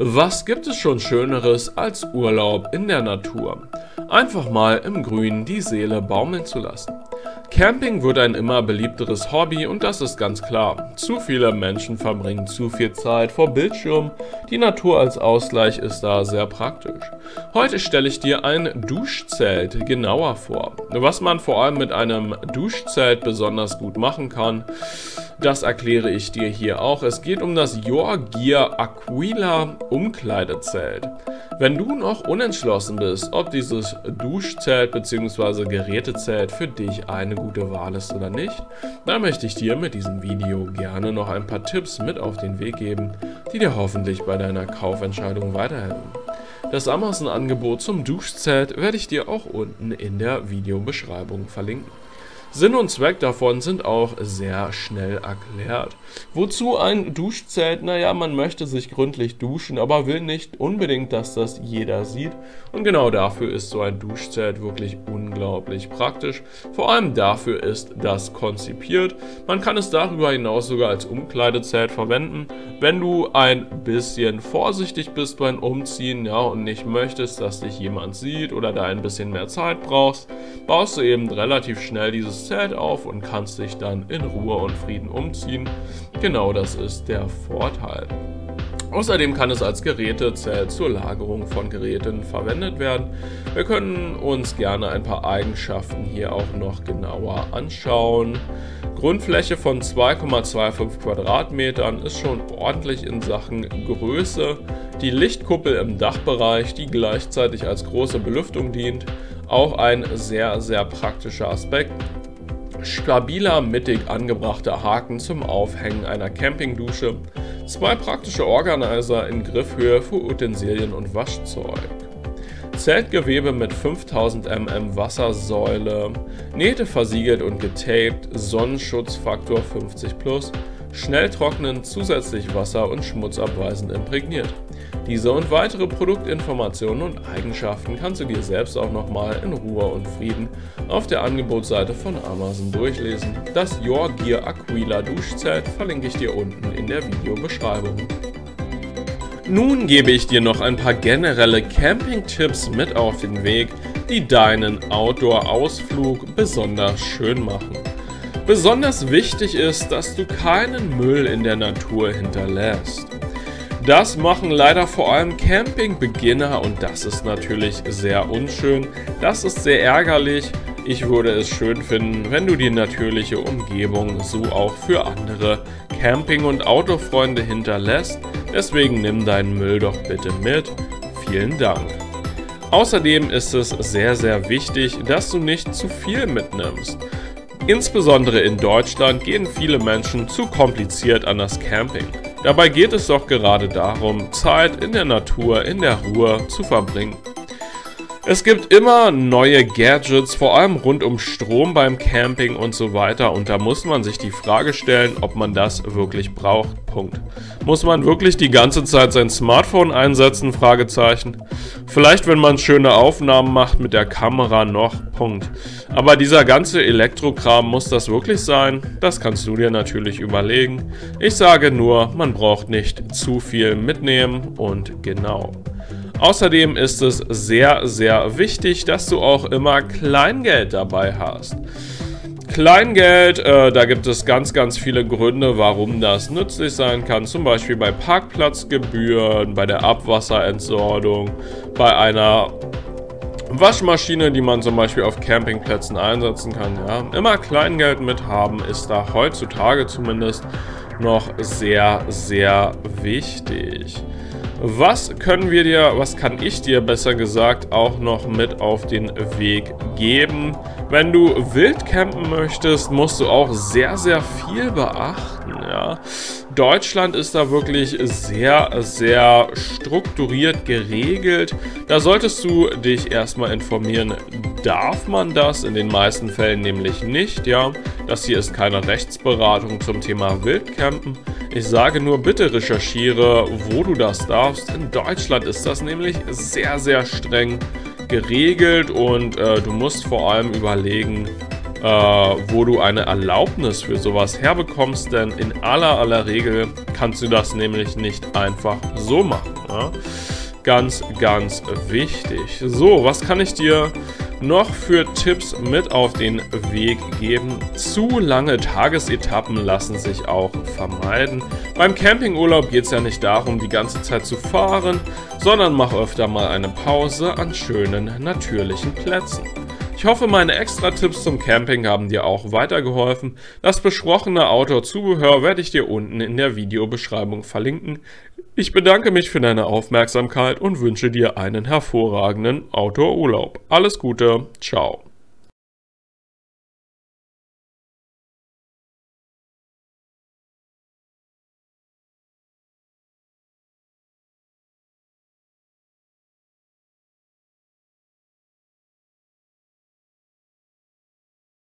Was gibt es schon Schöneres als Urlaub in der Natur? Einfach mal im Grün die Seele baumeln zu lassen. Camping wird ein immer beliebteres Hobby und das ist ganz klar. Zu viele Menschen verbringen zu viel Zeit vor Bildschirmen. Die Natur als Ausgleich ist da sehr praktisch. Heute stelle ich dir ein Duschzelt genauer vor. Was man vor allem mit einem Duschzelt besonders gut machen kann, das erkläre ich dir hier auch. Es geht um das Jorgier Aquila Umkleidezelt. Wenn du noch unentschlossen bist, ob dieses Duschzelt bzw. Gerätezelt für dich eine gute Wahl ist oder nicht, dann möchte ich dir mit diesem Video gerne noch ein paar Tipps mit auf den Weg geben, die dir hoffentlich bei deiner Kaufentscheidung weiterhelfen. Das Amazon-Angebot zum Duschzelt werde ich dir auch unten in der Videobeschreibung verlinken. Sinn und Zweck davon sind auch sehr schnell erklärt. Wozu ein Duschzelt? Naja, man möchte sich gründlich duschen, aber will nicht unbedingt, dass das jeder sieht. Und genau dafür ist so ein Duschzelt wirklich unglaublich praktisch. Vor allem dafür ist das konzipiert. Man kann es darüber hinaus sogar als Umkleidezelt verwenden. Wenn du ein bisschen vorsichtig bist beim Umziehen, ja, und nicht möchtest, dass dich jemand sieht oder da ein bisschen mehr Zeit brauchst, baust du eben relativ schnell dieses Zelt auf und kannst dich dann in Ruhe und Frieden umziehen. Genau das ist der Vorteil. Außerdem kann es als Gerätezelt zur Lagerung von Geräten verwendet werden. Wir können uns gerne ein paar Eigenschaften hier auch noch genauer anschauen. Grundfläche von 2,25 Quadratmetern ist schon ordentlich in Sachen Größe. Die Lichtkuppel im Dachbereich, die gleichzeitig als große Belüftung dient, auch ein sehr, sehr praktischer Aspekt. Stabiler, mittig angebrachter Haken zum Aufhängen einer Campingdusche. Zwei praktische Organizer in Griffhöhe für Utensilien und Waschzeug. Zeltgewebe mit 5000 mm Wassersäule, Nähte versiegelt und getaped, Sonnenschutzfaktor 50 plus, schnell trocknen, zusätzlich Wasser und schmutzabweisend imprägniert. Diese und weitere Produktinformationen und Eigenschaften kannst du dir selbst auch nochmal in Ruhe und Frieden auf der Angebotsseite von Amazon durchlesen. Das Your Gear Aquila Duschzelt verlinke ich dir unten in der Videobeschreibung. Nun gebe ich dir noch ein paar generelle Camping-Tipps mit auf den Weg, die deinen Outdoor-Ausflug besonders schön machen. Besonders wichtig ist, dass du keinen Müll in der Natur hinterlässt. Das machen leider vor allem Camping-Beginner und das ist natürlich sehr unschön. Das ist sehr ärgerlich. Ich würde es schön finden, wenn du die natürliche Umgebung so auch für andere Camping- und Autofreunde hinterlässt. Deswegen nimm deinen Müll doch bitte mit. Vielen Dank. Außerdem ist es sehr, sehr wichtig, dass du nicht zu viel mitnimmst. Insbesondere in Deutschland gehen viele Menschen zu kompliziert an das Camping. Dabei geht es doch gerade darum, Zeit in der Natur, in der Ruhe zu verbringen. Es gibt immer neue Gadgets, vor allem rund um Strom beim Camping und so weiter. Und da muss man sich die Frage stellen, ob man das wirklich braucht. Punkt. Muss man wirklich die ganze Zeit sein Smartphone einsetzen? Fragezeichen. Vielleicht, wenn man schöne Aufnahmen macht mit der Kamera noch. Punkt. Aber dieser ganze Elektrokram, muss das wirklich sein? Das kannst du dir natürlich überlegen. Ich sage nur, man braucht nicht zu viel mitnehmen und genau. Außerdem ist es sehr, sehr wichtig, dass du auch immer Kleingeld dabei hast. Kleingeld, äh, da gibt es ganz, ganz viele Gründe, warum das nützlich sein kann. Zum Beispiel bei Parkplatzgebühren, bei der Abwasserentsorgung, bei einer Waschmaschine, die man zum Beispiel auf Campingplätzen einsetzen kann. Ja. Immer Kleingeld mit haben ist da heutzutage zumindest noch sehr, sehr wichtig. Was können wir dir, was kann ich dir besser gesagt auch noch mit auf den Weg geben? Wenn du wild campen möchtest, musst du auch sehr, sehr viel beachten. Ja. Deutschland ist da wirklich sehr, sehr strukturiert geregelt. Da solltest du dich erstmal informieren, darf man das? In den meisten Fällen nämlich nicht, ja. Das hier ist keine Rechtsberatung zum Thema Wildcampen. Ich sage nur, bitte recherchiere, wo du das darfst. In Deutschland ist das nämlich sehr, sehr streng geregelt und äh, du musst vor allem überlegen, äh, wo du eine Erlaubnis für sowas herbekommst, denn in aller aller Regel kannst du das nämlich nicht einfach so machen. Ja? Ganz, ganz wichtig. So, was kann ich dir noch für Tipps mit auf den Weg geben? Zu lange Tagesetappen lassen sich auch vermeiden. Beim Campingurlaub geht es ja nicht darum, die ganze Zeit zu fahren, sondern mach öfter mal eine Pause an schönen, natürlichen Plätzen. Ich hoffe, meine extra Tipps zum Camping haben dir auch weitergeholfen. Das besprochene Outdoor-Zubehör werde ich dir unten in der Videobeschreibung verlinken. Ich bedanke mich für deine Aufmerksamkeit und wünsche dir einen hervorragenden Outdoor-Urlaub. Alles Gute, ciao.